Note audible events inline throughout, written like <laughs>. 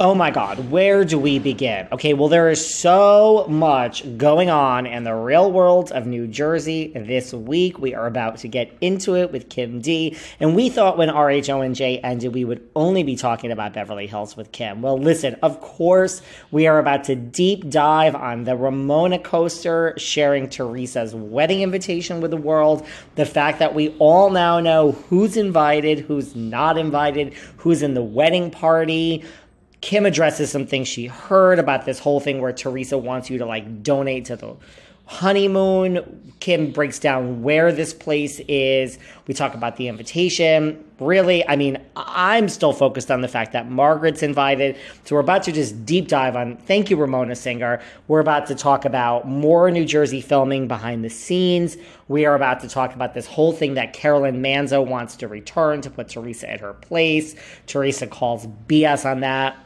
Oh my God, where do we begin? Okay, well, there is so much going on in the real world of New Jersey this week. We are about to get into it with Kim D. And we thought when RHONJ ended, we would only be talking about Beverly Hills with Kim. Well, listen, of course, we are about to deep dive on the Ramona coaster sharing Teresa's wedding invitation with the world. The fact that we all now know who's invited, who's not invited, who's in the wedding party. Kim addresses some things she heard about this whole thing where Teresa wants you to like donate to the honeymoon. Kim breaks down where this place is. We talk about the invitation. Really, I mean, I'm still focused on the fact that Margaret's invited. So we're about to just deep dive on. Thank you, Ramona Singer. We're about to talk about more New Jersey filming behind the scenes. We are about to talk about this whole thing that Caroline Manzo wants to return to put Teresa at her place. Teresa calls BS on that.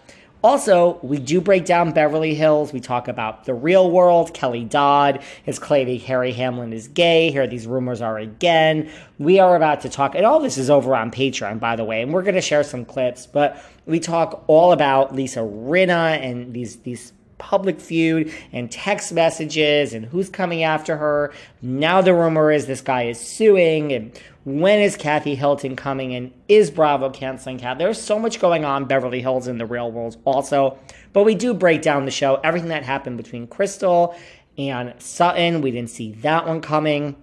Also, we do break down Beverly Hills. We talk about the real world. Kelly Dodd is claiming Harry Hamlin is gay. Here these rumors are again. We are about to talk, and all this is over on Patreon, by the way, and we're going to share some clips. But we talk all about Lisa Rinna and these these public feud and text messages and who's coming after her. Now the rumor is this guy is suing and when is Kathy Hilton coming and is Bravo canceling Cat? There's so much going on Beverly Hills in the real world also. But we do break down the show, everything that happened between Crystal and Sutton. We didn't see that one coming.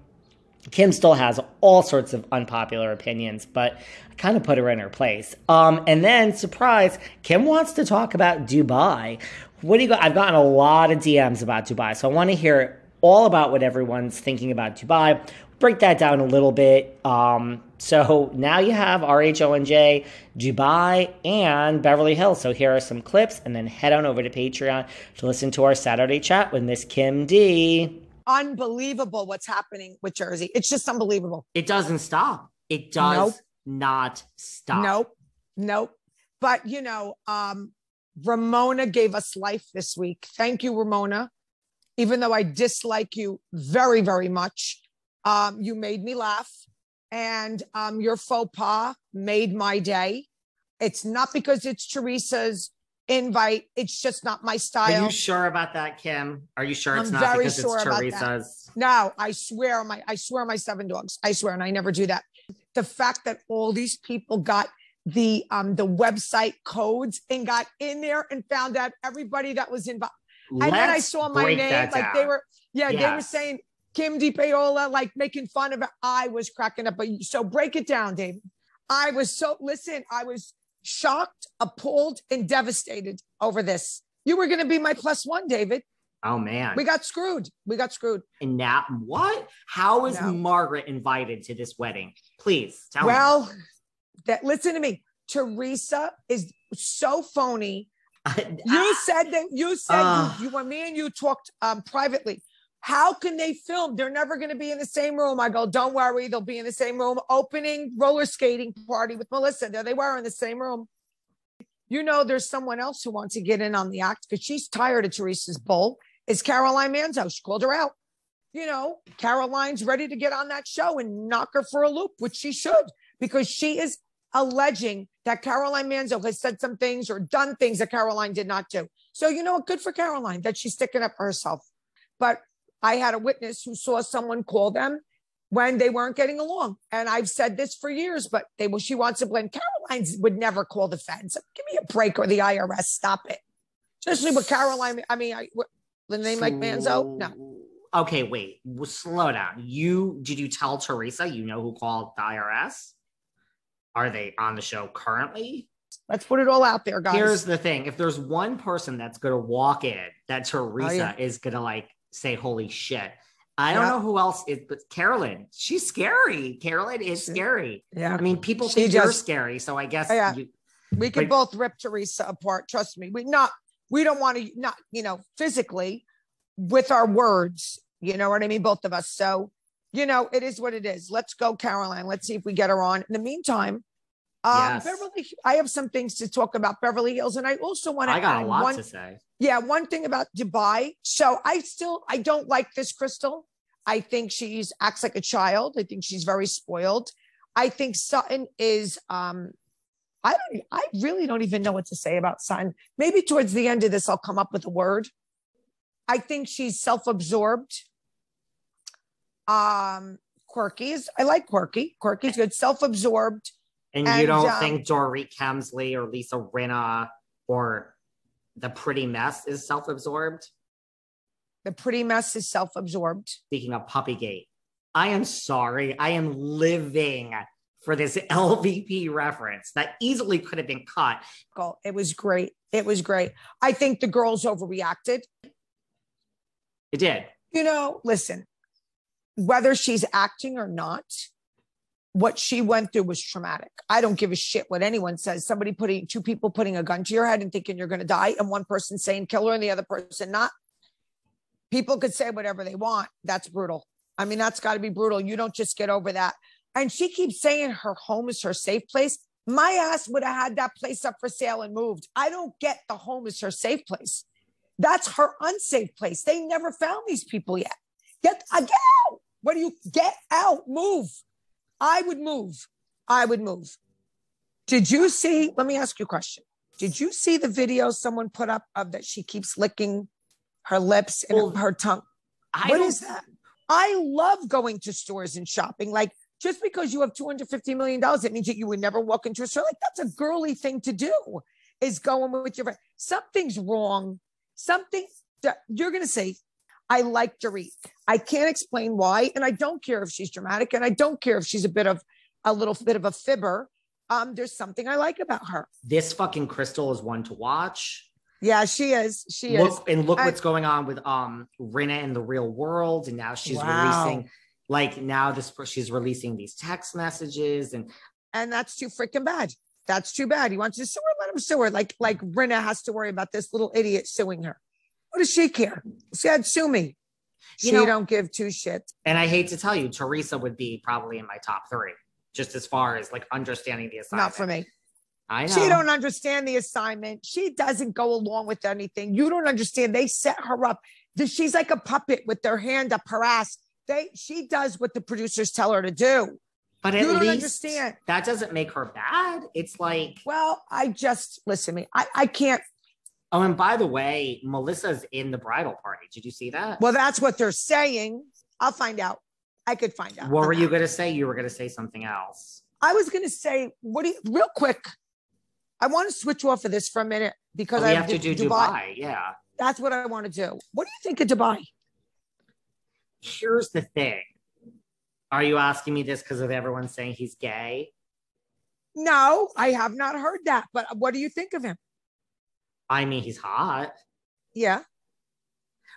Kim still has all sorts of unpopular opinions, but I kind of put her in her place. Um, and then, surprise, Kim wants to talk about Dubai. What do you got? I've gotten a lot of DMs about Dubai, so I want to hear all about what everyone's thinking about Dubai. Break that down a little bit. Um, so now you have RHONJ, Dubai, and Beverly Hills. So here are some clips, and then head on over to Patreon to listen to our Saturday chat with Miss Kim D. Unbelievable what's happening with Jersey. It's just unbelievable. It doesn't stop. It does nope. not stop. Nope. Nope. But you know, um, Ramona gave us life this week. Thank you, Ramona. Even though I dislike you very, very much, um, you made me laugh. And um, your faux pas made my day. It's not because it's Teresa's invite. It's just not my style. Are you sure about that, Kim? Are you sure it's I'm not because sure it's Teresa's? No, I swear my I swear my seven dogs. I swear, and I never do that. The fact that all these people got the um the website codes and got in there and found out everybody that was involved. And then I saw my name, like they were, yeah, yes. they were saying Kim DePaola, like making fun of it. I was cracking up. But so break it down, Dave. I was so listen, I was shocked, appalled, and devastated over this. You were going to be my plus one, David. Oh man, we got screwed. We got screwed. And now what? How is no. Margaret invited to this wedding? Please tell well, me. Well, that listen to me. Teresa is so phony. <laughs> you said that you said uh, you, you me and you talked um, privately. How can they film? They're never going to be in the same room. I go, don't worry, they'll be in the same room. Opening roller skating party with Melissa. There they were in the same room. You know, there's someone else who wants to get in on the act because she's tired of Teresa's bull. Is Caroline Manzo? She called her out. You know, Caroline's ready to get on that show and knock her for a loop, which she should, because she is alleging that Caroline Manzo has said some things or done things that Caroline did not do. So, you know what? Good for Caroline that she's sticking up for herself. But I had a witness who saw someone call them when they weren't getting along. And I've said this for years, but they well, she wants to blame Caroline would never call the feds. Give me a break or the IRS. Stop it. Especially with Caroline. I mean, I, the name like Manzo? No. Okay, wait. Slow down. You did you tell Teresa you know who called the IRS? Are they on the show currently? Let's put it all out there, guys. Here's the thing: if there's one person that's gonna walk in, that Teresa oh, yeah. is gonna like say, "Holy shit!" I don't yeah. know who else is, but Carolyn. She's scary. Carolyn is scary. Yeah. I mean, people she think just, you're scary, so I guess yeah. You, we can but, both rip Teresa apart. Trust me. We not. We don't want to not you know physically with our words. You know what I mean? Both of us. So you know, it is what it is. Let's go, Caroline. Let's see if we get her on. In the meantime, uh, yes. Beverly, I have some things to talk about Beverly Hills, and I also want to. I got a lot one, to say. Yeah, one thing about Dubai. So I still I don't like this Crystal. I think she's acts like a child. I think she's very spoiled. I think Sutton is um I don't. I really don't even know what to say about Simon. Maybe towards the end of this, I'll come up with a word. I think she's self-absorbed. Um, quirky is. I like quirky. Quirky's good. Self-absorbed. And, and you don't um, think Dorit Kemsley or Lisa Rinna or the Pretty Mess is self-absorbed? The Pretty Mess is self-absorbed. Speaking of Puppygate, I am sorry. I am living for this <laughs> LVP reference that easily could have been cut. It was great. It was great. I think the girls overreacted. It did. You know, listen, whether she's acting or not, what she went through was traumatic. I don't give a shit what anyone says. Somebody putting two people putting a gun to your head and thinking you're going to die, and one person saying kill her and the other person not. People could say whatever they want. That's brutal. I mean, that's got to be brutal. You don't just get over that. And she keeps saying her home is her safe place. My ass would have had that place up for sale and moved. I don't get the home is her safe place. That's her unsafe place. They never found these people yet. Get, get out. What do you get out? Move. I would move. I would move. Did you see? Let me ask you a question. Did you see the video someone put up of that she keeps licking her lips and well, her tongue? I what is that? I love going to stores and shopping. Like just because you have $250 million, it means that you would never walk into a store. Like that's a girly thing to do is going with your friend. Something's wrong. Something that you're going to say, I like Dorit. I can't explain why. And I don't care if she's dramatic and I don't care if she's a bit of a little bit of a fibber. Um, there's something I like about her. This fucking Crystal is one to watch. Yeah, she is. She look, is. And look I, what's going on with um Rinna in the real world. And now she's wow. releasing like now this she's releasing these text messages and and that's too freaking bad. That's too bad. He wants to sue her, let him sue her. Like like Rinna has to worry about this little idiot suing her. What does she care? She had sue me. You she know, don't give two shits. And I hate to tell you, Teresa would be probably in my top three, just as far as like understanding the assignment. Not for me. I know. She don't understand the assignment. She doesn't go along with anything. You don't understand. They set her up. She's like a puppet with their hand up her ass they she does what the producers tell her to do. But at least understand. that doesn't make her bad. It's like well, I just listen to me. I, I can't Oh, and by the way, Melissa's in the bridal party. Did you see that? Well, that's what they're saying. I'll find out. I could find out. What were you going to say? You were going to say something else. I was going to say, what do you, real quick? I want to switch off of this for a minute because oh, we I have to do Dubai. Dubai. Yeah. That's what I want to do. What do you think of Dubai? here's the thing. Are you asking me this because of everyone saying he's gay? No, I have not heard that. But what do you think of him? I mean, he's hot. Yeah.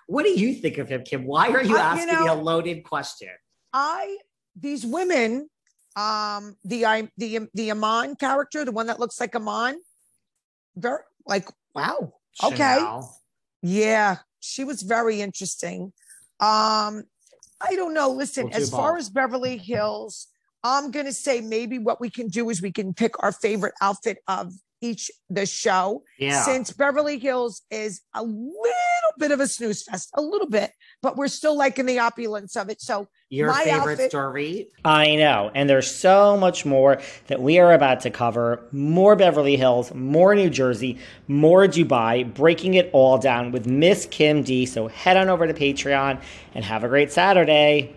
What do you think of him, Kim? Why are you asking you know, me a loaded question? I these women, um, the I the the Iman character, the one that looks like Iman, very like wow. Chanel. Okay. Yeah, she was very interesting. Um, I don't know. Listen, as far as Beverly Hills, I'm going to say maybe what we can do is we can pick our favorite outfit of each the show. Yeah. Since Beverly Hills is a little bit of a snooze fest, a little bit, but we're still liking the opulence of it. So your my favorite outfit- story? I know. And there's so much more that we are about to cover. More Beverly Hills, more New Jersey, more Dubai, breaking it all down with Miss Kim D. So head on over to Patreon and have a great Saturday.